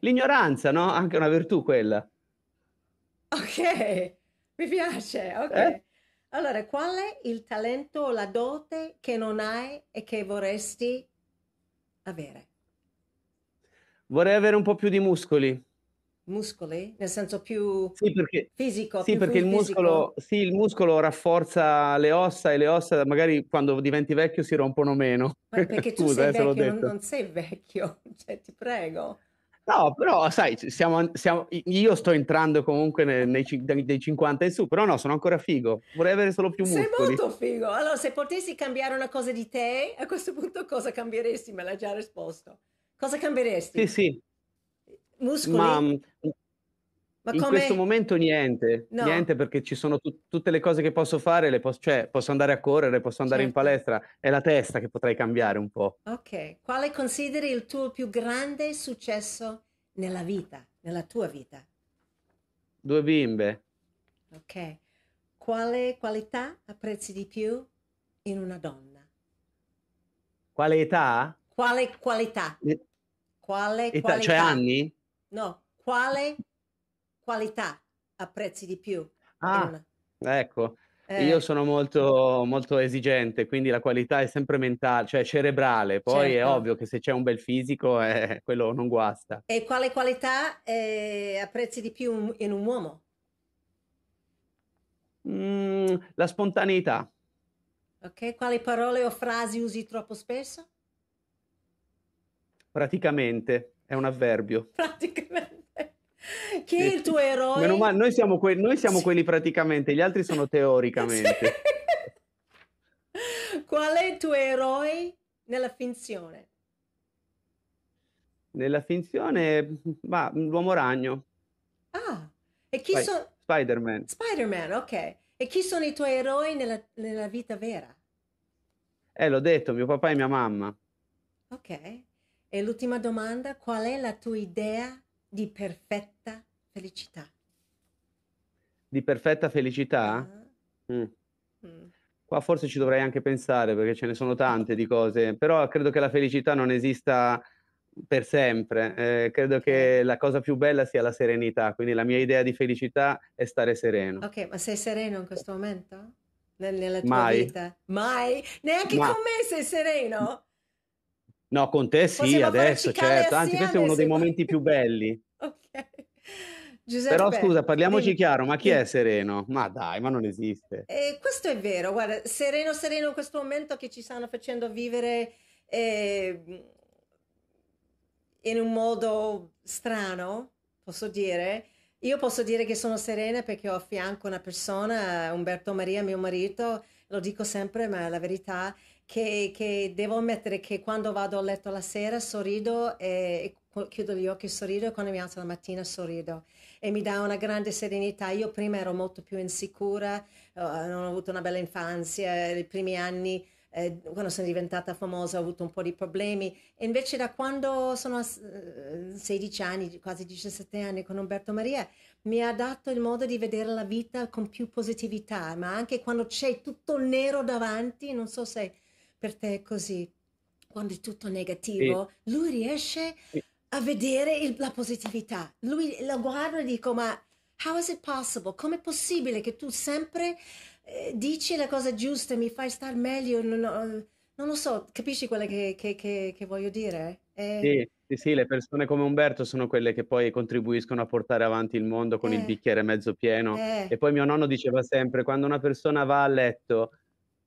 [SPEAKER 2] L'ignoranza, no? Anche una virtù quella.
[SPEAKER 1] Ok, mi piace, ok.
[SPEAKER 2] Eh?
[SPEAKER 1] Allora, qual è il talento o la dote che non hai e che vorresti avere?
[SPEAKER 2] Vorrei avere un po' più di muscoli.
[SPEAKER 1] Muscoli? Nel senso più
[SPEAKER 2] Sì, perché,
[SPEAKER 1] fisico,
[SPEAKER 2] sì,
[SPEAKER 1] più
[SPEAKER 2] perché il muscolo, sì, il muscolo rafforza le ossa e le ossa magari quando diventi vecchio si rompono meno.
[SPEAKER 1] Ma perché tu
[SPEAKER 2] Scusa,
[SPEAKER 1] sei
[SPEAKER 2] eh,
[SPEAKER 1] vecchio, non, non sei vecchio, cioè ti prego.
[SPEAKER 2] No, però sai, siamo, siamo- io sto entrando comunque nei, nei dai 50 in su, però no, sono ancora figo. Vorrei avere solo più
[SPEAKER 1] Sei
[SPEAKER 2] muscoli.
[SPEAKER 1] molto figo. Allora, se potessi cambiare una cosa di te, a questo punto cosa cambieresti? Me l'hai già risposto. Cosa cambieresti?
[SPEAKER 2] Sì, sì,
[SPEAKER 1] Muscoli?
[SPEAKER 2] ma mm,
[SPEAKER 1] Ma
[SPEAKER 2] in
[SPEAKER 1] come...
[SPEAKER 2] questo momento niente,
[SPEAKER 1] No.
[SPEAKER 2] niente perché ci sono tut- tutte le cose che posso fare, le posso, cioè posso andare a correre, posso andare in
[SPEAKER 1] Certo.
[SPEAKER 2] palestra, è la testa che potrei cambiare un po'.
[SPEAKER 1] Ok, quale consideri il tuo più grande successo nella vita, nella tua vita?
[SPEAKER 2] Due bimbe,
[SPEAKER 1] Ok, quale qualità apprezzi di più in una donna?
[SPEAKER 2] quale età?
[SPEAKER 1] Quale qualità? Quale
[SPEAKER 2] età
[SPEAKER 1] qualità?
[SPEAKER 2] cioè anni?
[SPEAKER 1] No, quale qualità apprezzi di più
[SPEAKER 2] Ah,
[SPEAKER 1] una?
[SPEAKER 2] ecco,
[SPEAKER 1] Eh,
[SPEAKER 2] io sono molto, molto esigente, quindi la qualità è sempre mentale, cioè cerebrale. Poi è
[SPEAKER 1] Certo.
[SPEAKER 2] ovvio che se c'è un bel fisico, eh, quello non guasta.
[SPEAKER 1] E quale qualità eh, apprezzi di più in- in un uomo?
[SPEAKER 2] Mm, la spontaneità.
[SPEAKER 1] Ok, quali parole o frasi usi troppo spesso?
[SPEAKER 2] Praticamente è un avverbio.
[SPEAKER 1] Praticamente. Chi è il tuo eroe?
[SPEAKER 2] Meno male, noi siamo, que- noi siamo
[SPEAKER 1] Sì.
[SPEAKER 2] quelli praticamente, gli altri sono teoricamente.
[SPEAKER 1] Sì. Qual è il tuo eroe nella finzione?
[SPEAKER 2] Nella finzione, ma l'uomo ragno,
[SPEAKER 1] Ah, e chi sono...
[SPEAKER 2] Spider-Man.
[SPEAKER 1] Spider-Man, ok. E chi sono i tuoi eroi nella, nella vita vera?
[SPEAKER 2] Eh, l'ho detto, mio papà e mia mamma.
[SPEAKER 1] Ok. E l'ultima domanda, qual è la tua idea di perfetta felicità?
[SPEAKER 2] Di perfetta felicità?
[SPEAKER 1] Ah,
[SPEAKER 2] Mm.
[SPEAKER 1] mm.
[SPEAKER 2] Qua forse ci dovrei anche pensare perché ce ne sono tante di cose, però credo che la felicità non esista per sempre. Eh, credo che la cosa più bella sia la serenità, quindi la mia idea di felicità è stare sereno.
[SPEAKER 1] Ok, ma sei sereno in questo momento? Nel- nella tua
[SPEAKER 2] Mai.
[SPEAKER 1] vita? Mai? Neanche
[SPEAKER 2] Ma-
[SPEAKER 1] con me sei sereno?
[SPEAKER 2] No, con te sì,
[SPEAKER 1] Possiamo
[SPEAKER 2] adesso, certo. Anzi, questo è uno dei momenti più belli.
[SPEAKER 1] Ok. Giuseppe,
[SPEAKER 2] Però scusa, parliamoci
[SPEAKER 1] dimmi.
[SPEAKER 2] chiaro, ma chi è
[SPEAKER 1] Dimmi.
[SPEAKER 2] sereno? Ma dai, ma non esiste.
[SPEAKER 1] Eh, questo è vero, guarda, sereno, sereno in questo momento che ci stanno facendo vivere eh, in un modo strano, posso dire. Io posso dire che sono serena perché ho a fianco una persona, Umberto Maria, mio marito, lo dico sempre, ma è la verità, che, che devo ammettere che quando vado a letto la sera sorrido e, e chiudo gli occhi e sorrido e quando mi alzo la mattina sorrido e mi dà una grande serenità. Io prima ero molto più insicura, eh, non ho avuto una bella infanzia, i primi anni, eh, quando sono diventata famosa, ho avuto un po' di problemi. E invece da quando sono a eh, 16 anni, quasi 17 anni con Umberto Maria, mi ha dato il modo di vedere la vita con più positività, ma anche quando c'è tutto nero davanti, non so se per te è così, quando è tutto negativo, lui riesce
[SPEAKER 2] Sì.
[SPEAKER 1] a vedere il- la positività. Lui lo guardo e dico, ma how is it possible? Com'è possibile che tu sempre eh, dici la cosa giusta, mi fai star meglio? Non, non- non lo so, capisci quello che, che- che- che voglio dire? Eh,
[SPEAKER 2] Sì, sì, sì, le persone come Umberto sono quelle che poi contribuiscono a portare avanti il mondo con il
[SPEAKER 1] Eh.
[SPEAKER 2] bicchiere mezzo pieno.
[SPEAKER 1] eh,
[SPEAKER 2] E poi mio nonno diceva sempre, quando una persona va a letto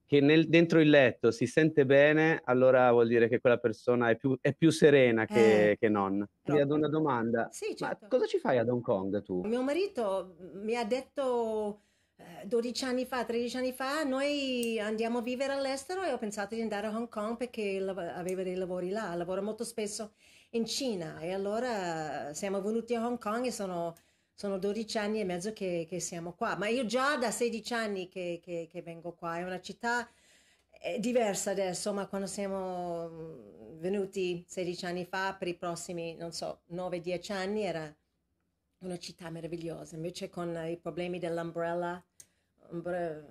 [SPEAKER 2] che nel, dentro il letto si sente bene, allora vuol dire che quella persona è più, è più serena che,
[SPEAKER 1] Eh,
[SPEAKER 2] che non. Mi ad una domanda,
[SPEAKER 1] Sì,
[SPEAKER 2] ma
[SPEAKER 1] certo.
[SPEAKER 2] cosa ci fai ad Hong Kong tu?
[SPEAKER 1] Mio marito mi ha detto eh, 12 anni fa, 13 anni fa, noi andiamo a vivere all'estero e ho pensato di andare a Hong Kong perché aveva dei lavori là, lavora molto spesso in Cina e allora siamo venuti a Hong Kong e sono, sono 12 anni e mezzo che, che siamo qua, ma io già da 16 anni che, che- che vengo qua, è una città eh, diversa adesso, ma quando siamo mm, venuti 16 anni fa, per i prossimi, non so, 9-10 anni era una città meravigliosa, invece con i problemi dell'umbrella umbre-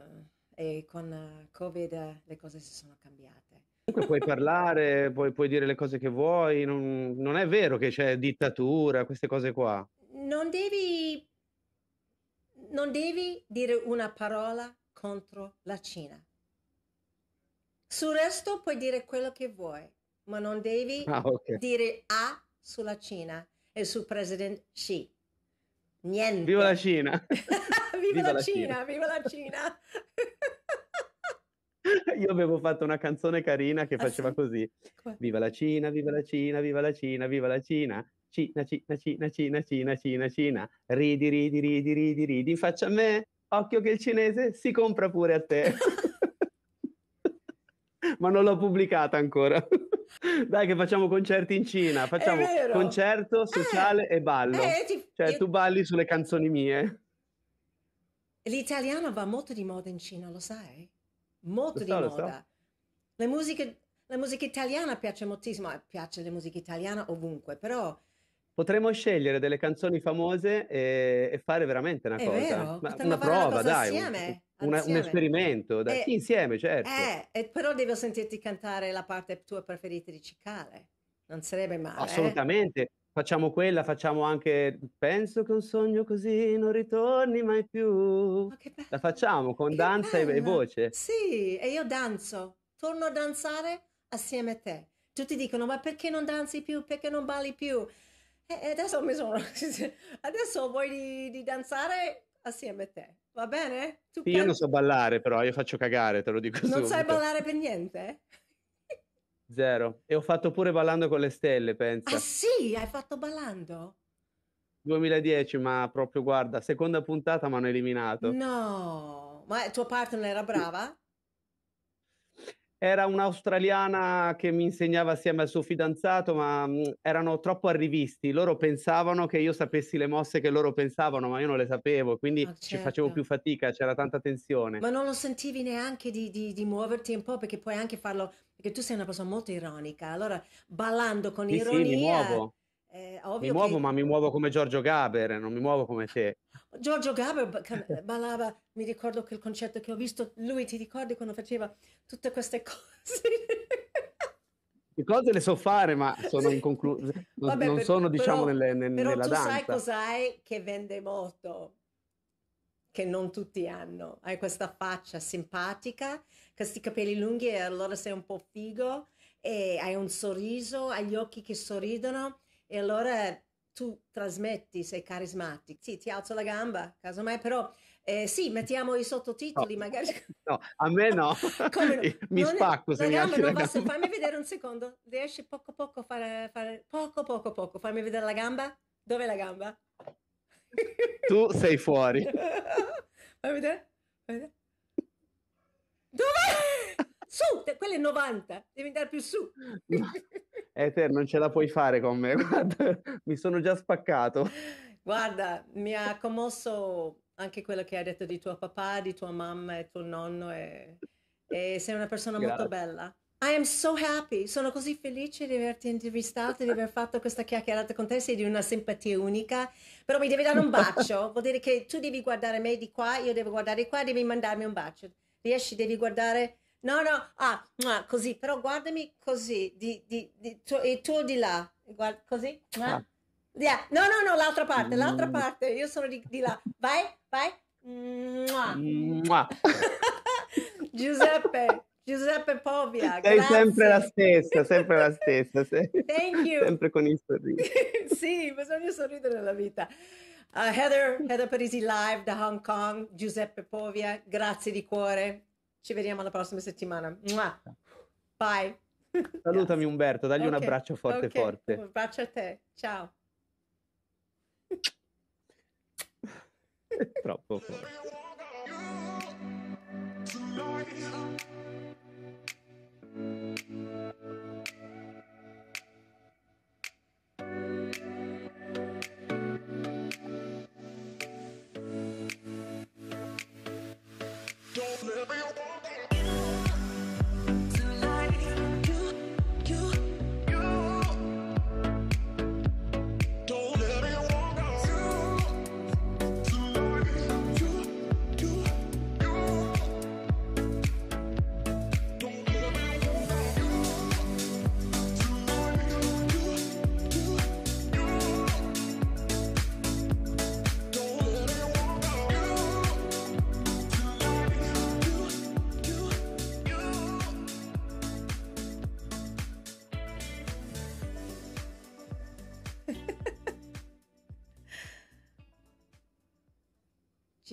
[SPEAKER 1] e con eh, Covid eh, le cose si sono cambiate.
[SPEAKER 2] Comunque puoi parlare, puoi, puoi dire le cose che vuoi, non, non è vero che c'è dittatura, queste cose qua.
[SPEAKER 1] Non devi, non devi dire una parola contro la Cina. Sul resto puoi dire quello che vuoi, ma non devi
[SPEAKER 2] Ah, ok.
[SPEAKER 1] dire A sulla Cina e sul presidente Xi. Niente.
[SPEAKER 2] Viva la Cina!
[SPEAKER 1] viva,
[SPEAKER 2] Viva
[SPEAKER 1] la,
[SPEAKER 2] la
[SPEAKER 1] Cina,
[SPEAKER 2] Cina.
[SPEAKER 1] viva la Cina!
[SPEAKER 2] Io avevo fatto una canzone carina che
[SPEAKER 1] Ah,
[SPEAKER 2] faceva
[SPEAKER 1] sì?
[SPEAKER 2] così. Viva la Cina, viva la Cina, viva la Cina, viva la Cina. Cina, Cina, Cina, Cina, Cina, Cina, Cina. Ridi, ridi, ridi, ridi, ridi in faccia a me. Occhio che il cinese si compra pure a te. Ma non l'ho pubblicata ancora. Dai che facciamo concerti in Cina. Facciamo concerto sociale e ballo.
[SPEAKER 1] Eh, ti-
[SPEAKER 2] Cioè
[SPEAKER 1] io-
[SPEAKER 2] tu balli sulle canzoni mie.
[SPEAKER 1] L'italiano va molto di moda in Cina, lo sai? Molto
[SPEAKER 2] Lo
[SPEAKER 1] di
[SPEAKER 2] so,
[SPEAKER 1] moda. La musica, la musica italiana piace moltissimo, eh, piace la musica italiana ovunque, però
[SPEAKER 2] Potremmo scegliere delle canzoni famose e, e fare veramente una
[SPEAKER 1] È
[SPEAKER 2] cosa. Ma una
[SPEAKER 1] una
[SPEAKER 2] prova,
[SPEAKER 1] cosa
[SPEAKER 2] dai, un-
[SPEAKER 1] assieme,
[SPEAKER 2] una- un esperimento. Dai.
[SPEAKER 1] Eh,
[SPEAKER 2] Sì, insieme, certo.
[SPEAKER 1] eh, e però devo sentirti cantare la parte tua preferita di Cicale. Non sarebbe male. eh?
[SPEAKER 2] Facciamo quella, facciamo anche Penso che un sogno così non ritorni mai più.
[SPEAKER 1] Ma che bello,
[SPEAKER 2] La facciamo con
[SPEAKER 1] che
[SPEAKER 2] danza e, e
[SPEAKER 1] bello.
[SPEAKER 2] voce.
[SPEAKER 1] Sì, e io danzo. Torno a danzare assieme a te. Tutti dicono, ma perché non danzi più? Perché non balli più? E e adesso mi sono... Adesso vuoi di, di danzare assieme a te, va bene? Tu
[SPEAKER 2] Sì, io non so ballare, però io faccio cagare, te lo dico
[SPEAKER 1] non sai
[SPEAKER 2] subito.
[SPEAKER 1] ballare per niente?
[SPEAKER 2] Zero. E ho fatto pure Ballando con le stelle,
[SPEAKER 1] Ah
[SPEAKER 2] pensa.
[SPEAKER 1] sì, hai fatto ballando?
[SPEAKER 2] 2010, ma proprio guarda, seconda puntata mi hanno eliminato.
[SPEAKER 1] No, ma tuo partner era brava?
[SPEAKER 2] Era un'australiana che mi insegnava assieme al suo fidanzato, ma mh, erano troppo arrivisti. Loro pensavano che io sapessi le mosse che loro pensavano, ma io non le sapevo, quindi
[SPEAKER 1] Ah,
[SPEAKER 2] ci facevo
[SPEAKER 1] certo.
[SPEAKER 2] più fatica, c'era tanta tensione.
[SPEAKER 1] Ma non lo sentivi neanche di, di- di muoverti un po' perché puoi anche farlo, perché tu sei una persona molto ironica. Allora, ballando con
[SPEAKER 2] Sì, sì,
[SPEAKER 1] ironia,
[SPEAKER 2] mi muovo,
[SPEAKER 1] è
[SPEAKER 2] mi muovo,
[SPEAKER 1] che
[SPEAKER 2] ma mi muovo come Giorgio Gaber, non mi muovo come te.
[SPEAKER 1] Giorgio Gaber ballava, mi ricordo quel concerto che ho visto, lui ti ricordi quando faceva tutte queste cose?
[SPEAKER 2] Le cose le so fare, ma sono inconcluse, non,
[SPEAKER 1] Vabbè,
[SPEAKER 2] non
[SPEAKER 1] per-
[SPEAKER 2] sono, diciamo,
[SPEAKER 1] però-
[SPEAKER 2] nelle- nel-
[SPEAKER 1] Però
[SPEAKER 2] nella
[SPEAKER 1] tu sai
[SPEAKER 2] danza.
[SPEAKER 1] cos'hai che vende molto, che non tutti hanno. Hai questa faccia simpatica, questi capelli lunghi e allora sei un po' figo e hai un sorriso, hai gli occhi che sorridono e allora tu trasmetti, sei carismatico. Sì, ti alzo la gamba, casomai, però eh, sì, mettiamo i sottotitoli magari.
[SPEAKER 2] No, a me no,
[SPEAKER 1] Come no?
[SPEAKER 2] mi
[SPEAKER 1] Non è-
[SPEAKER 2] spacco se
[SPEAKER 1] la
[SPEAKER 2] mi alzi la gamba.
[SPEAKER 1] Fammi vedere un secondo. Riesci poco poco a fare, fare poco poco poco. Fammi vedere la gamba. Dov'è la gamba?
[SPEAKER 2] Tu sei fuori.
[SPEAKER 1] Fammi vedere. Fammi vedere. Dov'è? Su, te- quello è 90. Devi andare più su.
[SPEAKER 2] No, Ether, non ce la puoi fare con me, guarda, mi sono già spaccato.
[SPEAKER 1] Guarda, mi ha commosso anche quello che hai detto di tuo papà, di tua mamma e tuo nonno e, e sei una persona molto
[SPEAKER 2] Grazie.
[SPEAKER 1] bella. I am so happy, sono così felice di averti intervistato, di aver fatto questa chiacchierata con te, sei di una simpatia unica, però mi devi dare un bacio, vuol dire che tu devi guardare me di qua, io devo guardare di qua, devi mandarmi un bacio. Riesci, devi guardare... No, no, ah, così, però guardami così, di, di, di, tu, e tu di là, guarda, così.
[SPEAKER 2] Ah.
[SPEAKER 1] Yeah. No, no, no, l'altra parte, l'altra
[SPEAKER 2] Mm.
[SPEAKER 1] parte, io sono di, di là. Vai, vai. Mua.
[SPEAKER 2] Mua.
[SPEAKER 1] Giuseppe, Giuseppe Povia,
[SPEAKER 2] Sei sempre la
[SPEAKER 1] grazie.
[SPEAKER 2] stessa, sempre la stessa, sei
[SPEAKER 1] Thank you.
[SPEAKER 2] sempre con il sorriso.
[SPEAKER 1] sì, bisogna sorridere nella vita. Uh, Heather, Heather Parisi live da Hong Kong, Giuseppe Povia, grazie di cuore. Ci vediamo la prossima settimana. Mua. Bye.
[SPEAKER 2] Salutami Umberto, dagli un
[SPEAKER 1] Ok,
[SPEAKER 2] abbraccio forte
[SPEAKER 1] ok.
[SPEAKER 2] forte.
[SPEAKER 1] Un abbraccio a te. Ciao.
[SPEAKER 2] Troppo forte.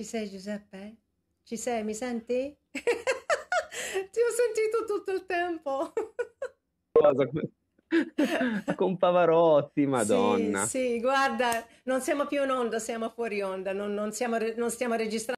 [SPEAKER 1] Ci sei Giuseppe? Ci sei? Mi senti? Ti ho sentito tutto il tempo.
[SPEAKER 2] Cosa? Con Pavarotti,
[SPEAKER 1] Sì,
[SPEAKER 2] Madonna.
[SPEAKER 1] sì, guarda, non siamo più in onda, siamo fuori onda, non, non siamo non stiamo registrando.